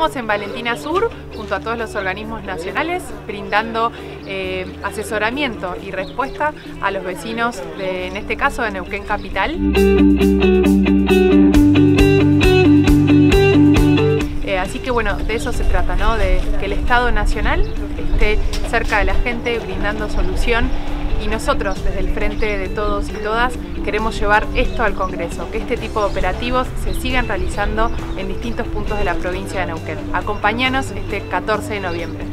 Estamos en Valentina Sur junto a todos los organismos nacionales brindando eh, asesoramiento y respuesta a los vecinos, de, en este caso de Neuquén Capital. Eh, así que bueno, de eso se trata, ¿no? de que el Estado Nacional esté cerca de la gente brindando solución y nosotros desde el frente de todos y todas queremos llevar esto al Congreso, que este tipo de operativos se sigan realizando en distintos puntos de la provincia de Neuquén. Acompáñanos este 14 de noviembre.